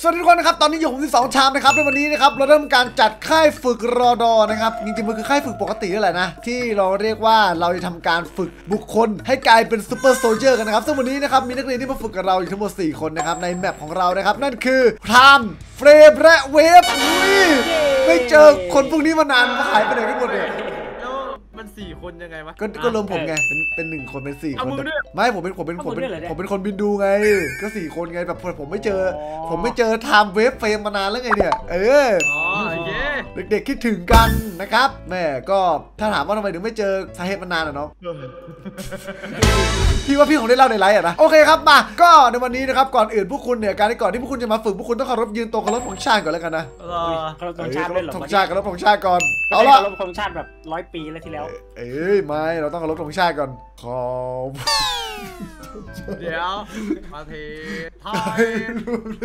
สวัสดีทุกคนนะครับ ตอนนี้อยู่ผม12ชามนะครับในวันนี้นะครับเราเริ่มการจัดค่ายฝึกรอดอนะครับจริงๆมันคือค่ายฝึกปกตินั่นแหละนะที่เราเรียกว่าเราจะทำการฝึกบุคคล ให้กลายเป็น super soldier กันนะครับซึ่งวันนี้นะครับมีนักเรียนที่มาฝึกกับเราอยู่ทั้งหมด4คนนะครับใน map ของเรานะครับนั่นคือพรามเฟรมและเวฟอุ้ยไม่เจอคนพวกนี้มานานหายไปไหนกันหมดเนี่ย สี่คนยังไงวะก็ก็รวมผมไงเป็นเป็นหนึ่งคนเป็นสี่เอาคนมึงด้วยไม่ผมเป็นผมเป็นผมเป็นเอามึงด้วยเหรอเนี่ยผมเป็นคนบินดูไง ก็สี่คนไงแบบผมไม่เจออ๋อผมไม่เจอไทม์เวฟเฟรมมานานแล้วไงเนี่ย เอออ๋อโอ เคเด็กๆคิดถึงกันนะครับแม่ก็ถ้าถามว่าทำไมถึงไม่เจอสาเหตุมานานอะเนาะพี่ว่าพี่ของได้เล่าในไลฟ์อะนะโอเคครับมา ก็ในวันนี้นะครับก่อนอื่นพวกคุณเนี่ยการที่ก่อนที่พวกคุณจะมาฝึกพวกคุณต้องเคารพยืนตรงเคารพธงชาติก่อนแล้วกันนะรอเคารพธงชาติด้วยเหรอธงชาติเคารพธงชาติก่อนเอาเอาละละเคารพธงชาติแบบร้อยปีแล้วที่แล้ว เอ้ยไม่เราต้องเคารพธงชาติก่อนขอบ เดี๋ยวมาเทไทย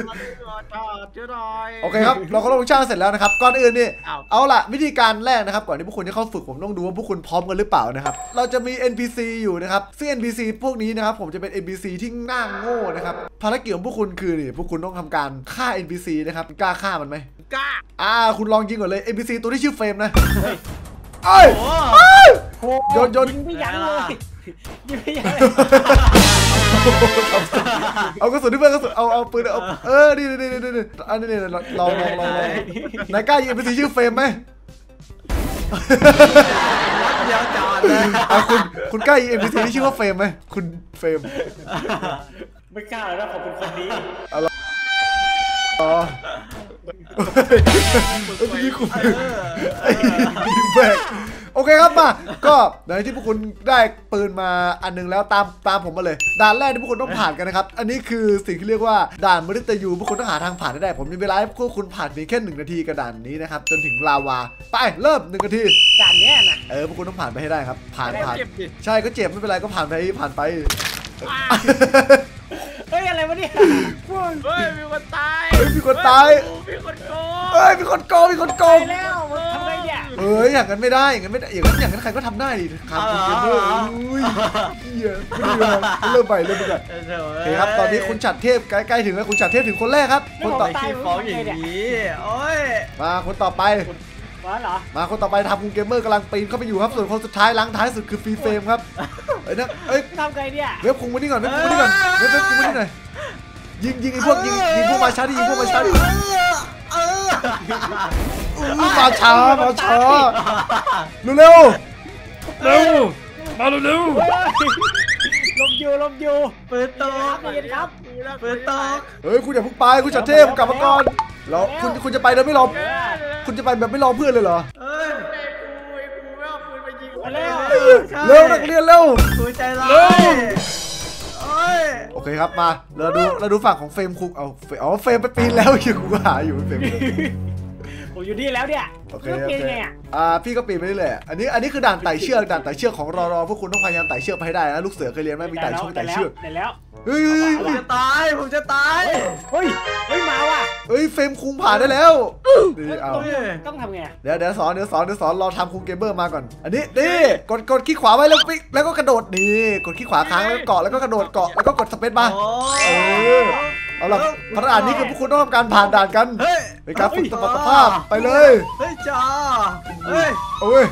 มาเทมาชาติเจ้าหน่อยโอเคครับ เราก็ลงช่างเสร็จแล้วนะครับ ก่อนอื่นนี่อ้าวเอาล่ะ วิธีการแรกนะครับ ก่อนที่พวกคุณจะเข้าฝึกผมต้องดูว่าพวกคุณพร้อมกันหรือเปล่านะครับ เราจะมี NPC อยู่นะครับ ซึ่ง NPC พวกนี้นะครับ ผมจะเป็น NPC ที่น่าโง่นะครับ ภารกิจของพวกคุณคือนี่ พวกคุณต้องทำการฆ่า NPC นะครับ กล้าฆ่ามันไหมกล้า อ่า คุณลองยิงก่อนเลย NPC ตัวที่ชื่อเฟรมนะเอ้ยโอ้โยนโยนยิงไม่ยั้งเลย ยิงไม่ยั้งเลยเอากระสุนที่เพื่อนกระสุนเอาเอาปืนเอาเออนี่นี่นี่นี่อันนี้นี่ลองลองลองลองนายกล้ายิง NPC ชื่อเฟรมไหมเดี๋ยวจอดเลยอะคุณคุณกล้ายิง NPC ที่ชื่อว่าเฟรมไหมคุณเฟรมไม่กล้าเลยนะผมเป็นคนดีอ๋อเฮ้ยเมื่อกี้คุณไอ้ยิงแบก โอเคครับมาก็ในที่พวกคุณได้ปืนมาอันหนึงแล้วตามตามผมมาเลย ด่านแรกที่พวกคุณต้องผ่านกันนะครับ อันนี้คือสิ่งที่เรียกว่าด่านมฤตยูพวกคุณต้องหาทางผ่านให้ได้ ผมมีเวลาให้พวกคุณผ่านเพียงแค่หนึ่งนาทีกับด่านนี้นะครับจนถึงลาวาไปเริ่มหนึ่งนาทีด่านเนี้ยนะเออพวกคุณต้องผ่านไปให้ได้ครับ ผ่านผ่านเจ็บดิใช่ก็เจ็บไม่เป็นไรก็ผ่านไปผ่านไปเฮ้ยอะไรวะเนี่ยเฮ้ยมีคนตายเฮ้ยมีคนตายมีคนโกงเอ้ยมีคนโกงมีคนโกไปงแล้วทำไง เนี่ยเอ้ยอย่างนั้นไม่ได้อย่างนั้นไม่ได้อย่างนั้นอย่างนั้นใครก็ทำได้ดิครับคุณเกมเมอร์อุ้ยเหี้ยไม่ได้เลยเริ่มใหม่เริ่มใหม่ก่อนเออโอเคครับตอนนี้คุณฉัดเทพใกล้ๆถึงแล้วคุณฉัดเทพถึงคนแรกครับ คนต่อไอ้ขี้ฟ้องอย่างนี้โอ้ยมาคนต่อไปมาเหรอมาคนต่อไปทำคุณเกมเมอร์กำลังปีนเข้าไปอยู่ครับส่วนคนสุดท้ายล้างท้ายสุดคือฟรีเฟรมครับเอ้ยนะเอ้ยทำไงเนี่ยเว็บคุงมานี่ก่อนเว็บคุงมานี่ก่อนเว็บเว็บคุงมานี่หน่อยยิงยิงไอ้พวกยิงยิงพวกมาช้าดิยิงพวกมาช้าดิเอออู้มาช้ามาช้าเร็วๆเร็วมาเร็วลมอยู่ลมอยู่ปืนตกเรียนครับปืนตกเฮ้ยคุณอย่าเพิ่งไปคุณจัดเทพคุณกลับมาก่อนรอคุณคุณจะไปโดยไม่รอคุณจะไปแบบไม่รอเพื่อนเลยเหรอเอ้ยกูกูไม่เอาปืนไปยิงมาแล้วเร็วนักเรียนเร็วกูใจร้ายโอ้ยโอ เคครับมา เราดูเราดูฝั่งของเฟรมคุกเอาเฟรมอ๋อเฟรมไปปีนแล้วอยู่กูก็หาอยู่เฟรมผมอยู่นี่แล้วเนี่ยโอเคแล้วโอเป็นเคไงอะอ่าพี่ก็ปีนไปเรื่อยๆอันนี้อันนี้คือด่านไต่เชือกด่านไต่เชือกของรอรอพวกคุณต้องพยายามไต่เชือกไปให้ได้นะลูกเสือเคยเรียนไหมมีไต่ช่องไต่เชือกได้แล้วเฮ้ยเฮ้ยผมเฮ้ยจะตายผมจะตายเฮ้ยเฮ้ยมาว่ะเฮ้ยเฟรมคุงผ่านได้แล้ว นี่เอาต้องต้องทำไงอะเดี๋ยวเดี๋ยวสอนเดี๋ยวสอนเดี๋ยวสอนรอทำคุงเกมเบอร์มาก่อน อันนี้นี่กดกดขี้ขวาไว้แล้วปิ๊กแล้วก็กระโดดนี่กดขี้ขวาค้างแล้วก็เกาะแล้วก็กระโดดเกาะแล้วก็กดสเปซบาร์โอ้เออเอาล่ะพระด่านนี้คือพวกคุณต้องทำการผ่านด่านกันเฮ้ยเป็นการฝึกสมรรถภาพไปเลยเฮ้ยจ้าเฮ้ยโอ้ย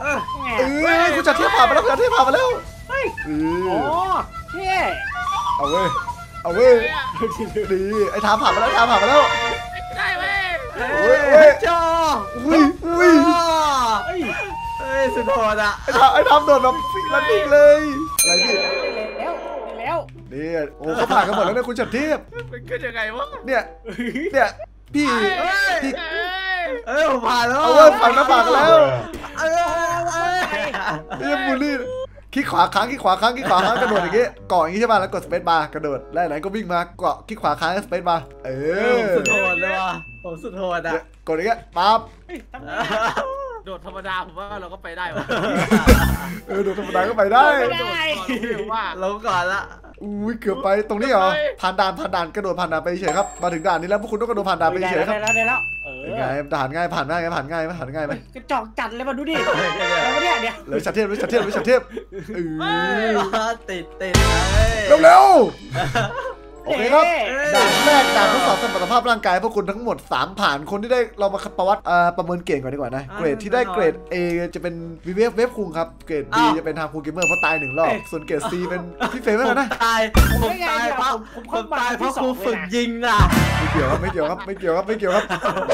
เออไงเอ้ยคุณจัดเทียบผ่านมาแล้วคุณจัดเทียบผ่านมาแล้วเฮ้ยเอโอ้อเท่เอาเว้ยเอาเว้ยดีไอ้ทามผ่านมาแล้วทามผ่านมาแล้วได้เว้ยโอ้ยโอ้ยจ้าอุ้ยอุ้ยเฮ้ยสุดโหดอะไอ้ทามไอ้ทามโดดแบบฟิกลันนิ่งเลยอะไรพี่แล้วแล้วนี่โอ้เขาผ่านกันหมดแล้วเนี่ยคุณจัดเทียบมันขึ้นยังไงวะเนี่ยเนี่ยพี่เฮ้ยพี่เอ้ยผมผ่านแล้วเอาเว้ยผ่านหน้าผานแล้วเออเอ้ยเอ้ยบูลลี่ คลิกขวาค้างคลิกขวาค้างคลิกขวาค้างกระโดดอย่างงี้เกาะอย่างงี้ใช่ป่ะแล้วกดสเปซบาร์กระโดดแล้วไหนก็วิ่งมาเกาะคลิกขวาค้างสเปซบาร์เอเอออสุดโหดเลยว่ะผมสุดโหดอะเนี่ยกดอย่างเงี้ยปั๊บเฮ้ยทำไงโดดธรรมดาผมว่าเราก็ไปได้วะเออโดดธรรมดาก็ไปได้ไม่ได้ว่าลงก่อนละอุ้ยเกือบไปตรงนี้เหรอผ่านด่านผ่านด่านกระโดดผ่านด่านไปเฉยครับมาถึงด่านนี้แล้วพวกคุณต้องกระโดดผ่านด่านไปได้เฉยแล้วครับได้แล้วได้แล้ว เออเป็นไงด่านง่ายผ่านง่ายไหมผ่านง่ายไหมผ่านง่ายไหมกระจอกจัดเลยมาดูดิแล้วเนี่ยเดี๋ยวเลยชัดเทียบเลยชัดเทียบเลยชัดเทียบเออติดติดเฮ้ยเร็วเร็ว โอเคครับเอ๊ะด่านแรกด่านทดสอบสมรรถภาพร่างกายพวกคุณทั้งหมด 3 ผ่านคนที่ได้เรามาประวัติเอ่อประเมินเกรดก่อนดีกว่านะอ่าเกรดที่ได้แน่นอนเกรด A จะเป็นวีเวฟเวฟคุงครับ เกรด B อ้าวจะเป็นทางคูเกมเมอร์เพราะตายหนึ่งรอบเอ๊ะส่วนเกรด C เป็นพี่เฟรมแล้วกันนะ ตาย ผมไม่ไงตายเนี่ยเพราะผมผเข้ามมาตายเพราะที่สคองรูเลยนะฝึกยิงน่ะไม่เกี่ยวครับไม่เกี่ยวครับไม่เกี่ยวครับไม่เกี่ยวครับ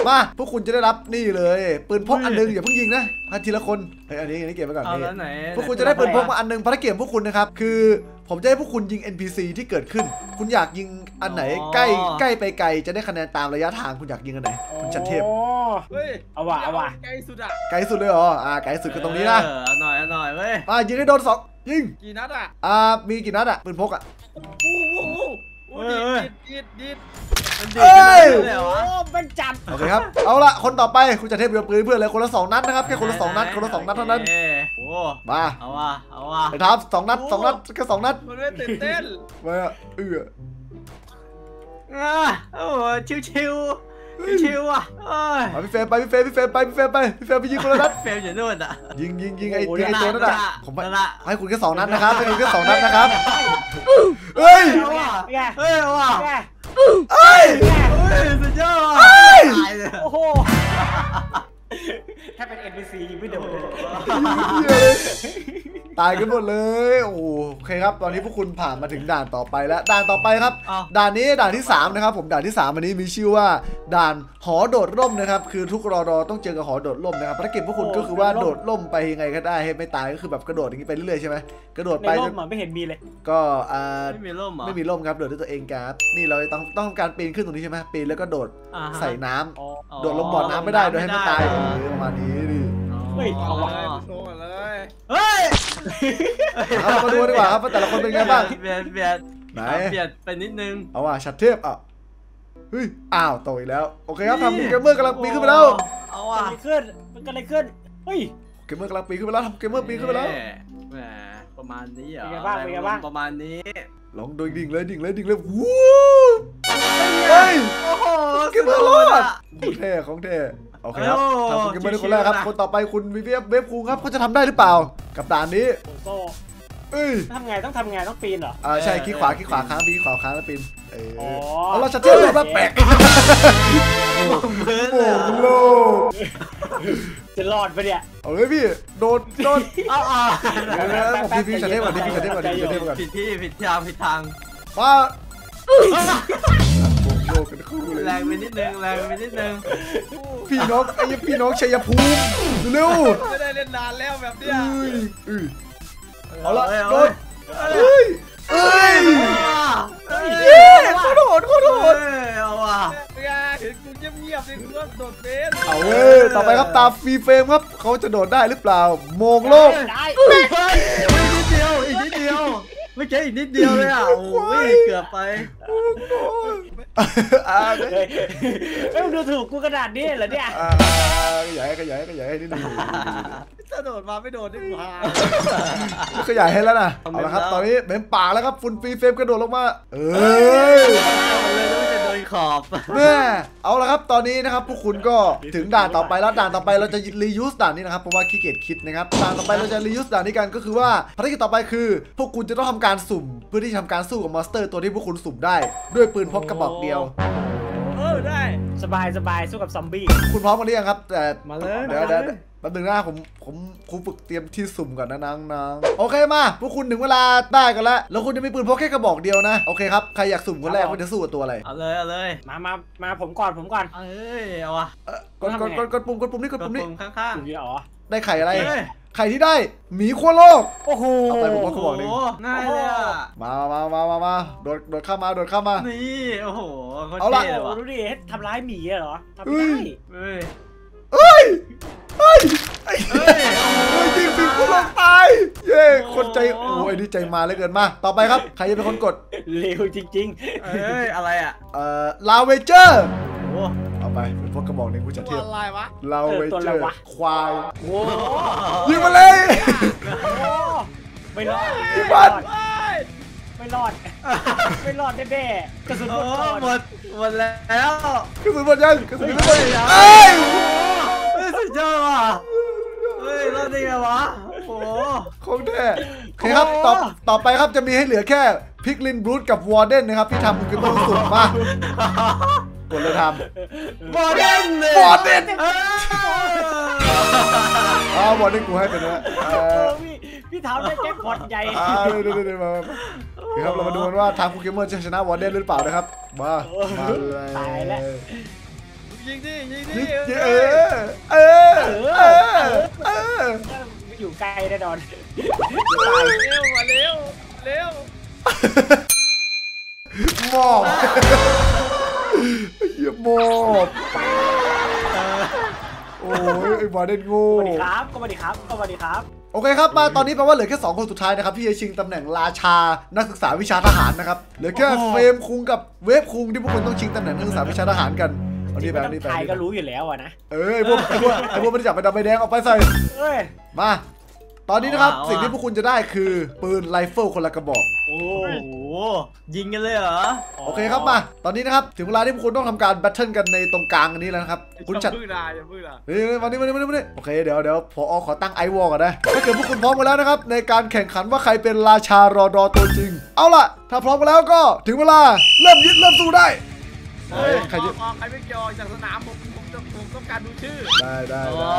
มาพวกคุณจะได้รับนี่เลยปืนพกอันหนึงอย่าเพิ่งยิงนะให้ทีละคนเฮ้ยอันนี้อันนี้เก็บไว้ก่อนเอานี่แล้วไหนพวกคุณจะได้ปืนพกมาอันหนึงภารกิจของพวกคุณนะครับคือ ผมจะให้พวกคุณยิง NPC ที่เกิดขึ้น คุณอยากยิงอันไหน ใกล้ใกล้ไปไกลจะได้คะแนนตามระยะทางคุณอยากยิงอันไหน คุณชัดเทพโอ้เฮ้ยเอาว่ะเอาว่ะใกล้สุดอะไกลสุดเลยเหรอ อ่าไกลสุดคือตรงนี้นะเออเอาหน่อยเอาหน่อยเว้ย อ่ายิงให้โดนสองยิง กี่นัดอะอ่ามีกี่นัดอะปืนพกอะโอ้โหโอ้โหโอ้โหดิดดิดดิดมันดีเอ้ยขนาดนั้นเลยเหรอโอ้วะมันจัดโอเคครับ เอาละคนต่อไปคุณจะเทพเรือปืนเพื่อนเลยคนละสองนัดนะครับแค่คนละสองนัดคนละสองนัดเท่านั้นอ้ยโอ้มาเอาว่ะเอาว่ะไอ้ทับสองนัดสองนัดแค่สองนัดมันไม่ตื่นเต้นมาเอออะโอ้โหชิวชิวๆชิวๆอะเอ้ยมาพี่เฟรมไปพี่เฟรมพี่เฟรมไปพี่เฟรมไปพี่เฟรมไปยิงคนละนัดเฟรมอยู่นู่นอะยิงยิงยิงไอ้โอ้โหยิงไอ้ตัวนั่นอะนั่นผมนั่นน่ะให้คุณแค่สองนัดนะครับให้คุณแค่สองนัดนะครับ เฮ้ย เอาว่ะไง เฮ้ยเอาว่ะไงเฮ้ยไงเฮ้ยสุดยอดเฮ้ยตายเลยโอ้โหถ้าเป็น NPC ยิงไม่โดนเลย ตายกันหมดเลย โอ้โหโอเคครับ ตอนนี้พวกคุณผ่านมาถึงด่านต่อไปแล้ว ด่านต่อไปครับอ้าวด่านนี้ด่านที่ 3 นะครับ ผม ด่านที่3อันนี้มีชื่อว่า ด่านหอโดดร่มนะครับ คือทุกรอดอต้องเจอกับหอโดดร่มนะครับ ภารกิจพวกคุณก็คือว่าโดดร่มไปยังไงก็ได้ให้ไม่ตายก็คือแบบกระโดดอย่างนี้ไปเรื่อยๆใช่ไหมกระโดดในไปร่จมนอะไม่เห็นมีเลย ก็อ่าไม่มีร่มเหรอไม่มีร่มครับโดดด้วยตัวเองครับ นี่เราต้องต้องการปีนขึ้นตรงนี้ใช่ไหมปีนแล้วก็โดดอ่าฮะใส่น้ำอ๋ออ๋อโดดลงบ่อน้ำไม่ได้โดยให้ไม่ตายเหรอเออประมาณนี้ดิเฮ้ยเอาว่ะโชว์เลยเฮ้ย เอาเรามาดูดีกว่าครับว่าแต่ละคนเป็นไงบ้างเบียดเบียดไหนเบียดไปนิดนึงเอาว่ะชัดเทพอะเฮ้ยอ้าวตกอีกแล้วโอเคครับทำเกมเมอร์กำลังปีนขึ้นไปแล้วเอาเกิดว่ะอะไรขึ้นมันเกิดอะไรขึ้นเฮ้ยเกมเมอร์กำลังปีนขึ้นไปแล้วทำเกมเมอร์ปีนขึ้นไปแล้วแหมประมาณนี้เหรอเป็นไงบ้างเป็นไงบ้างประมาณนี้ลองโดยดิ่งเลยดิ่งเลยดิ่งเลยวู้เฮ้ยโอ้โหเกมเมอร์รอดของแท้ของแท้โอเคครับโอ้ทำเกมเมอร์ได้คนแรกครับชิวๆนะคนต่อไปคุณวิเวียบเวฟคูครับเขาจะทำได้หรือเปล่า กับด่านนี้โอ้โซ่เอ้ยทำไงต้องทำไงต้องปีนเหรออ่าใช่คลิกขวาคลิกขวาค้างปีคลิกขวาค้างแล้วปีนเอออ๋อเอาเราชัดเทพเลยมาแปะพื้นโอ้เลยเหรอโลกจะรอดปะเนี่ยเอาเลยพี่โดนโดนเอาเอาเดี๋ยวนะผมพี่พี่ชัดเทพก่อนพี่พี่ชัดเทพก่อนพี่ชัดเทพก่อนผิดที่ผิดทางผิดทางมาโล กกันคู่เลยแรงไปนิดนึงแรงไปนิดนึงพี่น้องไอ้พี่น้องชัยภูมิเร็วไม่ได้เล่นนานแล้วแบบเนี้ยเอ้ยเอ้ยเอาละเอ้ยโดเอ้ยนเอ้ยเอ้ยเอ้ยเย้ขอโทษขอโทษเอาว่ะเห็นกูเงียบๆเลยกูก็โดดเป็นเอาเว้ยต่อไปครับตามฟรีเฟรมครับเขาจะโดดได้หรือเปล่า โมงโลกได้ ไม่ใช่อีกนิดเดียวเลยอะโอ้ยเกือบไปอ่าเฮ้ยเฮ้ยมึงดูถูกกูขนาดนี้เหรอเนี่ยอ่าขยายขยายขยายให้นิดนึงถ้าโดดมาไม่โดดได้กูหาขยายให้แล้วนะเอาละครับ ตอนนี้เบมปากแล้วครับฟุนฟรีเฟรมกระโดดลงมา เอ้ยเอ ขอบแม่เอาละครับตอนนี้นะครับพวกคุณก็ถึงด่านต่อไปแล้วด่านต่อไปเราจะ reuse ด่านนี้นะครับเพราะว่าขี้เกียจคิดนะครับด่านต่อไปเราจะ reuse ด่านนี้กันก็คือว่าภารกิจต่อไปคือ พวกคุณจะต้องทำการสุ่ม เพื่อที่จะทำการสู้กับ monster ตัวที่พวกคุณสุ่มได้ ด้วยปืนพกกระบอกเดียวเออได้สบายสบายสู้กับซอมบี้คุณพร้อมกันหรือยังครับแต่มาเลยเดี๋ยวเดี๋ยวเดี๋ยวแป๊บนึงนะผมผมครูฝึกเตรียมที่สุ่มก่อนนะนางนางโอเคมาพวกคุณถึงเวลาได้กันแล้วแล้วคุณจะมีปืนพกแค่กระบอกเดียวนะโอเคครับใครอยากสุ่มคนแรกว่าจะสู้กับตัวอะไรเอาเลยเอาเลยมามามาผมก่อนผมก่อนเอ้ยเอาว่ะเอ่อกดกดกดกดปุ่มกดปุ่มนี่กดกดปุ่มนี่ปุ่มข้างอยู่นี่อ๋อได้ไข่อะไรๆเฮ้ยไข่ที่ได้หมีขั้วโลกโอ้โหเอาไปผมว่าเขาบอกหนึ่งโโง่ายเลยอะมามามามามาโดดโดดเข้ามาโดดเข้ามานี่โอ้โหโคตรเอาละเท่เลยโอ้ว่ะดูดิทำร้ายหมีอะเหรอทำเฮ้ไม่ยได้ คนใจโอ้ยนี่ใจมาเหลยเกินมา ต่อไปครับ ใครจะเป็นคนกด เร็วจริงเฮ้ย อะไรอะ เอ่อ ลาเวเจอร์ โอ้เอาไปเป็นพวกกระบอกหนึ่งกูจะเทียบอะไรวะ ลาเวเจอร์ ควายๆโอ้โหยิงมาเลยไม่รอดพี่บัตรไม่รอด ไม่รอดแน่ๆกระสุนหมโอ้ดก่อนหมดหมดแล้วกระสุนหมดยังกระสุนหมดเฮ้ยยังเฮ้เอ้ยเฮ้ยสุดยอดว่ะเฮ้ยรอดได้ไงวะ โอ้โหของแท้โอเคครับต่อต่อไปครับจะมีให้เหลือแค่พิกลินบรูดกับวอร์เดนนะครับที่ทำคุณกิมเมอร์สุดมากกดเลยทบอลเด่นเลยำวอร์เดนเอออ้าววอร์เดนกูให้ไปนะเอเอออพี่พี่ทำได้แจ็คพอตใหญ่อ่าเดี๋ยวเดี๋ยวเดี๋ยวมาโอเคครับเรามาดูกันว่าทางคุณกิมเมอร์จะชนะวอร์เดนหรือเปล่านะครับมามาเลยตายแล้วยิงดิยิงดิยิงเออเออเออเออไม่ อยู่ไกลแน่นอนเร็วมาเร็วเร็วหมอบเหี้ยหมอบโอ้ยไอ้วอร์เดนโง่สวัสดีครับก็สวัสดีครับก็สวัสดีครับโอเคครับมาตอนนี้แปลว่าเหลือแค่2คนสุดท้ายนะครับที่จะชิงตำแหน่งราชานักศึกษาวิชาทหารนะครับเหลือแค่เฟรมคุงกับเวฟคุงที่พวกคุณต้องชิงตำแหน่งนักศึกษาวิชาทหารกัน เอานี่ไปเอานี่ไปใครเอานี่ก็ไปรู้อยู่แล้วอะนะ เอ้ยไอ้พวกไอ้พวกไอ้พวกไม่ได้จับใบดำใบแดงเอาไปใส่เอ้ยมา ตอนนี้นะครับสิ่งที่พวกคุณจะได้คือปืนไรเฟิลคนละกระบอก โอ้โห ยิงกันเลยเหรอ โอเคครับมา ตอนนี้นะครับถึงเวลาที่พวกคุณต้องทำการ battle กันในตรงกลางอันนี้แล้วนะครับ คุณจัดอย่าพึ่งนะอย่าพึ่งนะเฮ้ยมานี่มานี่มานี่มานี่โอเคเดี๋ยวเดี๋ยวพอขอตั้งไอวอลก่อนนะถ้าเกิดพวกคุณพร้อมกันแล้วนะครับในการแข่งขันว่าใครเป็นราชารอดอตัวจริง เอาล่ะ ถ้าพร้อมกันแล้วก็ถึงเวลาเริ่มยึดเริ่มสู้ได้ เฮ้ยใครอจะอกออกใครไม่เกี่ยวออกจากสนามผมผมจะผมต้องการดูชื่อ ได้ได้อ๋อ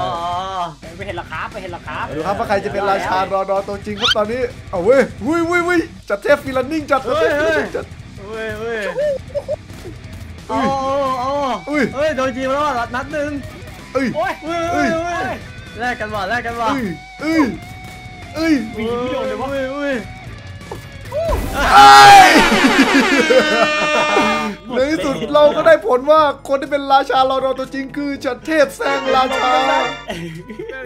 ได้ไปเห็นราคาไปเห็นราคามาดูครับว่าใครจะเป็นราชารอดอตัวจริงครับตอนนี้เอาเว้ยวุ้ยวุ้ยวุ้ยจัดเทพฟิลันนิ่งจัดจัดเทพฟิลันนิ่งจัดเว้ยเว้ยโอ้โอ้อุ้ยเฮ้ยโดนยิงแล้วอะนัดหนึ่งเอ้ยโอ้ยเว้ยเอ้เว้ยยเว้ยแลกกันว่ะแลกกันว่ะเอ้ยเอ้ยเอ้ยมีไม่โดนเลยวะเว้ยเว้ยเอ้ย เราก็ได้ผลว่าคนที่เป็นราชารอดอตัวจริงคือจัดเทพแซงราชา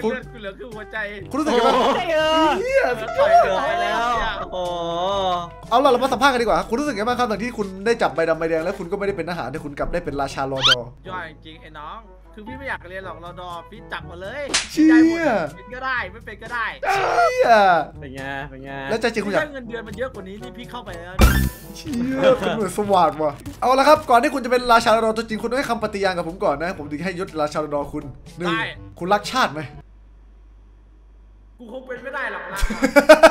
เลือดเลือดกูเหลือคือหัวใจคุณรู้สึกยังไงบ้างไอ้เออเฮียต่อยเกือบไปแล้ว โอ้เอาล่ะเรามาสัมภาษณ์กันดีกว่า คุณรู้สึกยังไงบ้างครับหลังที่คุณได้จับใบดำใบแดงแล้วคุณก็ไม่ได้เป็นทหารแต่คุณกลับได้เป็นราชารอดอย่อยจริงไอ้น้อง คือพี่ไม่อยากเรียนหรอกเราดอพี่จับมาเลยเชี่ย ได้หมดเป็นก็ได้ไม่เป็นก็ได้เฮียเป็นไงเป็นไงแล้วใจจริงคุณอยาก ถ้าเงินเดือนมันเยอะกว่านี้นี่พี่เข้าไปแล้ว เชี่ยเป็นหน่วยสวัสดิ์ว่ะ เอาละครับ ก่อนที่คุณจะเป็นราชารอดอตัวจริงคุณต้องให้คำปฏิญาณกับผมก่อนนะ ผมถึงให้ยศราชารอดอคุณหนึ่งคุณรักชาติไหมกูคงเป็นไม่ได้หรอกนะ